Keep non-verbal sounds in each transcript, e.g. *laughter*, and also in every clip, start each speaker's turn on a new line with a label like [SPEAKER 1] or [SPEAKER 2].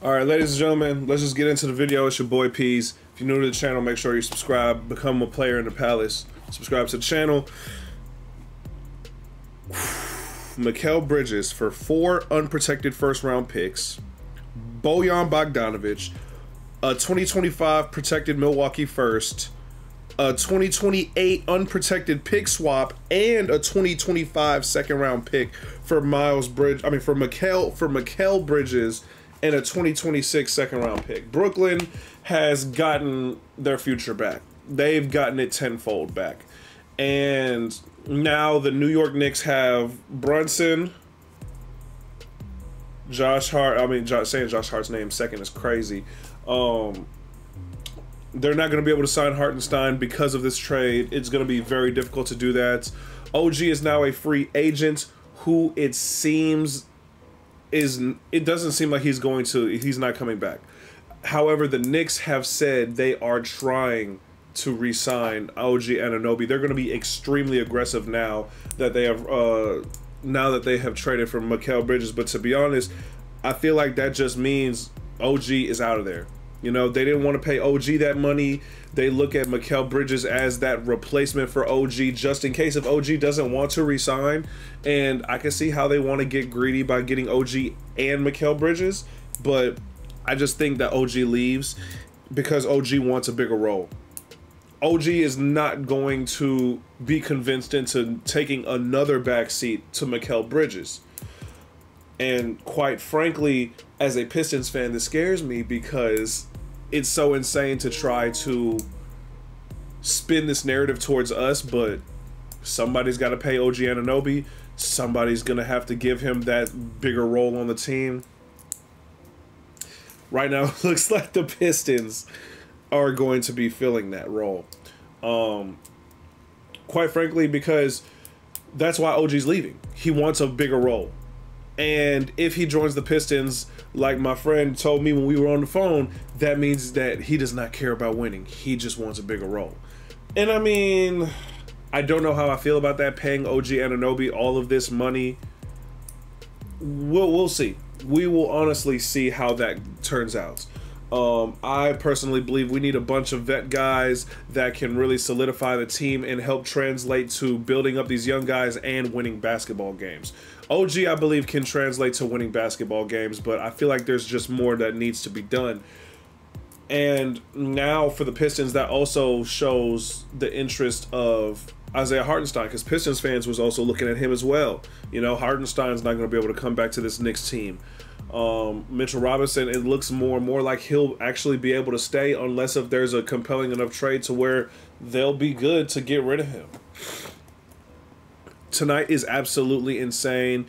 [SPEAKER 1] All right, ladies and gentlemen, let's just get into the video. It's your boy Peeze. If you're new to the channel, make sure you subscribe, become a player in the palace. Subscribe to the channel. *sighs* Mikal Bridges for four unprotected first round picks, Bojan Bogdanovic, a 2025 protected Milwaukee first, a 2028 unprotected pick swap, and a 2025 second round pick for Miles Bridge. I mean for Mikal for Mikal Bridges and a 2026 second round pick. Brooklyn has gotten their future back. They've gotten it tenfold back. And now the New York Knicks have Brunson, Josh Hart. I mean, Josh, saying Josh Hart's name second is crazy. Um, they're not going to be able to sign Hartenstein because of this trade. It's going to be very difficult to do that. OG is now a free agent who it seems is it doesn't seem like he's going to he's not coming back. However, the Knicks have said they are trying to re-sign OG Anunoby. They're going to be extremely aggressive now that they have uh, now that they have traded for Mikal Bridges. But to be honest, I feel like that just means OG is out of there. You know, they didn't want to pay OG that money. They look at Mikal Bridges as that replacement for OG just in case if OG doesn't want to resign. And I can see how they want to get greedy by getting OG and Mikal Bridges. But I just think that OG leaves because OG wants a bigger role. OG is not going to be convinced into taking another backseat to Mikal Bridges. And quite frankly, as a Pistons fan, this scares me because it's so insane to try to spin this narrative towards us, but somebody's got to pay OG Anunoby. Somebody's going to have to give him that bigger role on the team. Right now, *laughs* it looks like the Pistons are going to be filling that role. Um, quite frankly, because that's why OG's leaving. He wants a bigger role. And if he joins the Pistons, like my friend told me when we were on the phone, that means that he does not care about winning. He just wants a bigger role. And I mean, I don't know how I feel about that, paying OG Anunoby all of this money. We'll, we'll see. We will honestly see how that turns out. Um, I personally believe we need a bunch of vet guys that can really solidify the team and help translate to building up these young guys and winning basketball games. OG, I believe, can translate to winning basketball games, but I feel like there's just more that needs to be done. And now for the Pistons, that also shows the interest of Isaiah Hartenstein because Pistons fans was also looking at him as well. You know, Hartenstein's not going to be able to come back to this Knicks team. Um, Mitchell Robinson, it looks more and more like he'll actually be able to stay unless if there's a compelling enough trade to where they'll be good to get rid of him. Tonight is absolutely insane.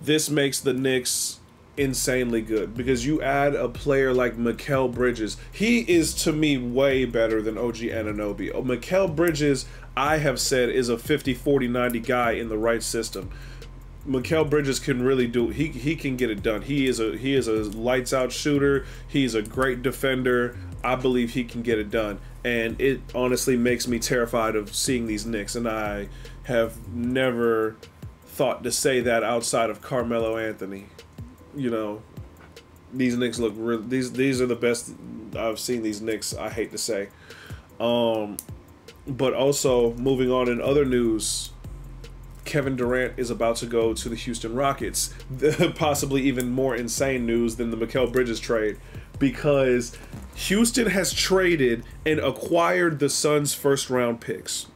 [SPEAKER 1] This makes the Knicks insanely good because you add a player like Mikal Bridges. He is to me way better than OG Anunoby. Oh, Mikal Bridges, I have said, is a 50 40 90 guy in the right system. Mikal Bridges can really do he he can get it done. He is a he is a lights out shooter. He's a great defender. I believe he can get it done. And it honestly makes me terrified of seeing these Knicks and I have never thought to say that outside of Carmelo Anthony. You know, these Knicks look real these these are the best I've seen these Knicks, I hate to say. Um but also moving on in other news, Kevin Durant is about to go to the Houston Rockets. *laughs* Possibly even more insane news than the Mikal Bridges trade because Houston has traded and acquired the Suns' first round picks.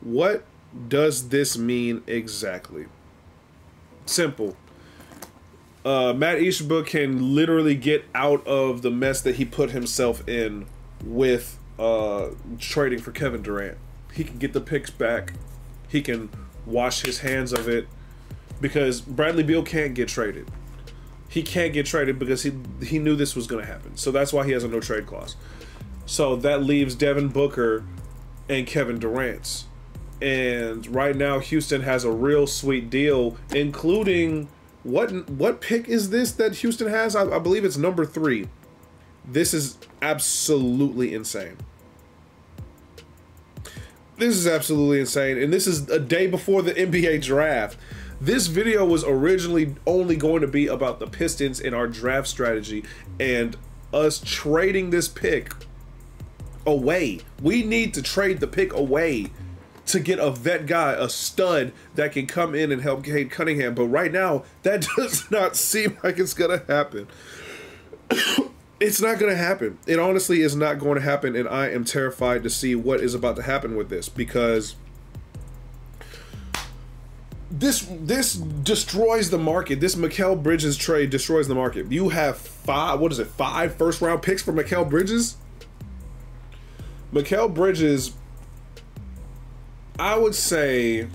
[SPEAKER 1] What does this mean exactly? Simple. Uh, Mat Ishbia can literally get out of the mess that he put himself in with uh, trading for Kevin Durant. He can get the picks back he can wash his hands of it because Bradley Beal can't get traded. He can't get traded because he he knew this was going to happen. So that's why he has a no trade clause. So that leaves Devin Booker and Kevin Durant. And right now Houston has a real sweet deal including what what pick is this that Houston has? I, I believe it's number 3. This is absolutely insane. This is absolutely insane. And this is a day before the NBA draft. This video was originally only going to be about the Pistons and our draft strategy and us trading this pick away. We need to trade the pick away to get a vet guy, a stud that can come in and help Cade Cunningham. But right now, that *laughs* does not seem like it's going to happen. It's not going to happen. It honestly is not going to happen. And I am terrified to see what is about to happen with this because this this destroys the market. This Mikal Bridges trade destroys the market. You have five, what is it, five first round picks for Mikal Bridges? Mikal Bridges, I would say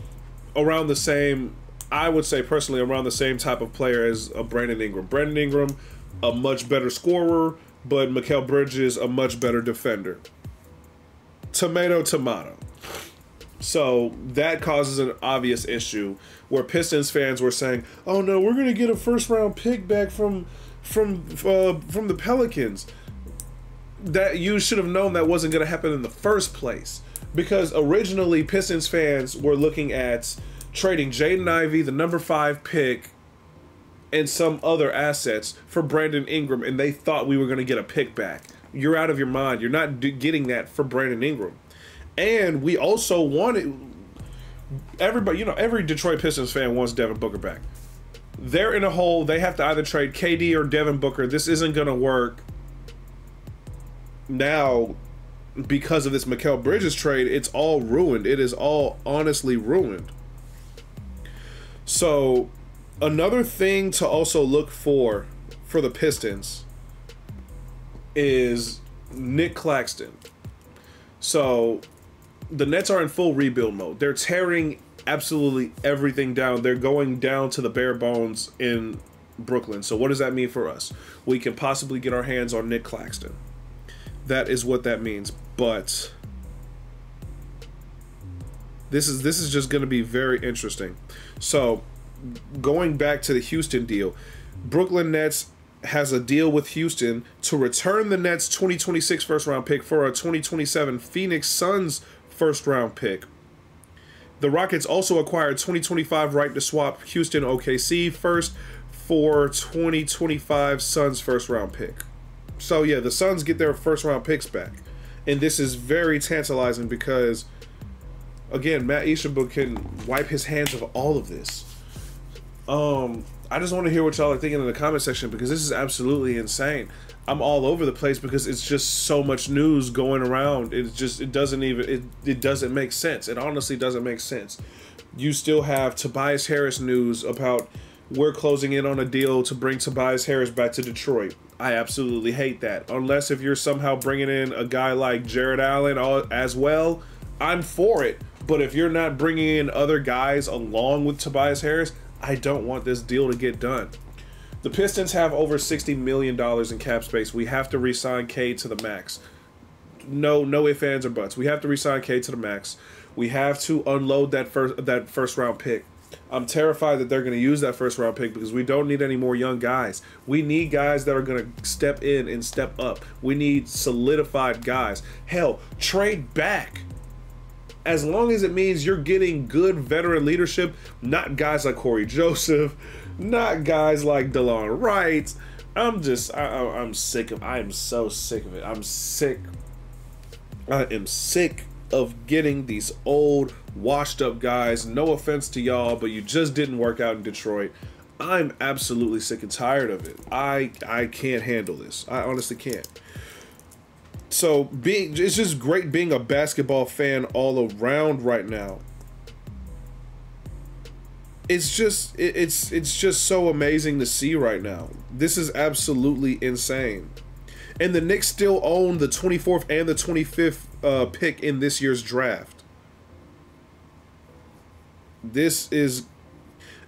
[SPEAKER 1] around the same, I would say personally around the same type of player as a Brandon Ingram. Brandon Ingram, a much better scorer, but Mikal Bridges, a much better defender. Tomato, tomato. So that causes an obvious issue where Pistons fans were saying, "Oh no, we're going to get a first round pick back from from uh, from the Pelicans." That you should have known that wasn't going to happen in the first place because originally Pistons fans were looking at trading Jaden Ivey, the number 5 pick, and some other assets for Brandon Ingram and they thought we were going to get a pick back. You're out of your mind. You're not getting that for Brandon Ingram and we also wanted everybody, you know, every Detroit Pistons fan wants Devin Booker back. They're in a hole. They have to either trade KD or Devin Booker. This isn't going to work now because of this Mikal Bridges trade. It's all ruined. It is all honestly ruined. So, another thing to also look for for the Pistons is Nick Claxton. So, the Nets are in full rebuild mode. They're tearing absolutely everything down. They're going down to the bare bones in Brooklyn. So what does that mean for us? We can possibly get our hands on Nick Claxton. That is what that means. But this is this is just going to be very interesting. So going back to the Houston deal, Brooklyn Nets has a deal with Houston to return the Nets 2026 first round pick for a 2027 Phoenix Suns first round pick. The Rockets also acquired 2025 right to swap Houston OKC first for 2025 Suns first round pick. So yeah, the Suns get their first round picks back. And this is very tantalizing because again, Mat Ishbia can wipe his hands of all of this. Um I just want to hear what y'all are thinking in the comment section because this is absolutely insane. I'm all over the place because it's just so much news going around. It just it doesn't even it, it doesn't make sense. It honestly doesn't make sense. You still have Tobias Harris news about we're closing in on a deal to bring Tobias Harris back to Detroit. I absolutely hate that. Unless if you're somehow bringing in a guy like Jarrett Allen as well, I'm for it. But if you're not bringing in other guys along with Tobias Harris, I don't want this deal to get done. The Pistons have over $60 million in cap space. We have to re-sign Cade to the max. No, no ifs, ands, or buts. We have to re-sign Cade to the max. We have to unload that first that first round pick. I'm terrified that they're going to use that first round pick because we don't need any more young guys. We need guys that are going to step in and step up. We need solidified guys. Hell, trade back. As long as it means you're getting good veteran leadership, not guys like Cory Joseph, not guys like Delon Wright. I'm just, I, I'm sick of, I am so sick of it. I'm sick. I am sick of getting these old, washed up guys. No offense to y'all, but you just didn't work out in Detroit. I'm absolutely sick and tired of it. I I can't handle this. I honestly can't. So being it's just great being a basketball fan all around right now it's just it, it's it's just so amazing to see right now. This is absolutely insane. And the Knicks still own the 24th and the 25th uh, pick in this year's draft. This is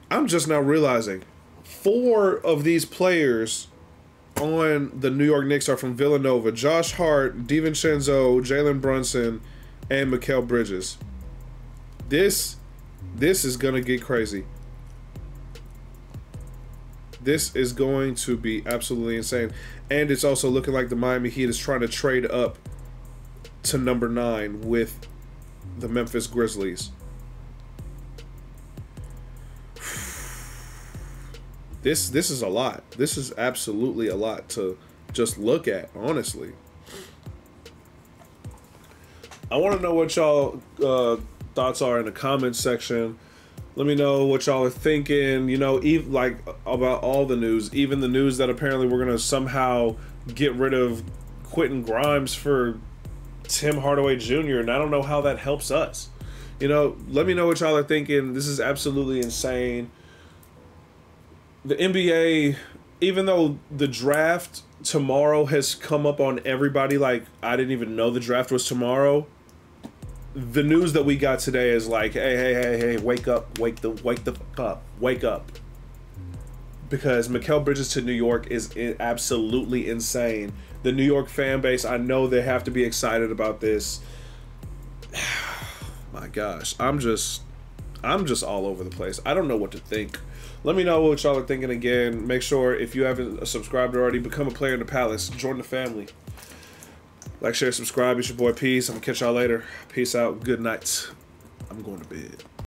[SPEAKER 1] I'm just now realizing four of these players on the New York Knicks are from Villanova. Josh Hart, DiVincenzo, Jalen Brunson, and Mikal Bridges. This this is to get crazy. This is going to be absolutely insane. And it's also looking like the Miami Heat is trying to trade up to number nine with the Memphis Grizzlies. This this is a lot. This is absolutely a lot to just look at, honestly. I want to know what y'all uh, thoughts are in the comments section. Let me know what y'all are thinking. You know, even like about all the news, even the news that apparently we're gonna somehow get rid of Quentin Grimes for Tim Hardaway Jr. And I don't know how that helps us. You know, let me know what y'all are thinking. This is absolutely insane. The NBA, even though the draft tomorrow has come up on everybody, like I didn't even know the draft was tomorrow. The news that we got today is like, hey, hey, hey, hey, wake up, wake the, wake the fuck up, wake up, because Mikal Bridges to New York is absolutely insane. The New York fan base, I know they have to be excited about this *sighs* my gosh, I'm just I'm just all over the place. I don't know what to think. Let me know what y'all are thinking again. Make sure if you haven't subscribed already, become a player in the palace. Join the family. Like, share, subscribe. It's your boy Peeze. I'm gonna catch y'all later. Peace out. Good night. I'm going to bed.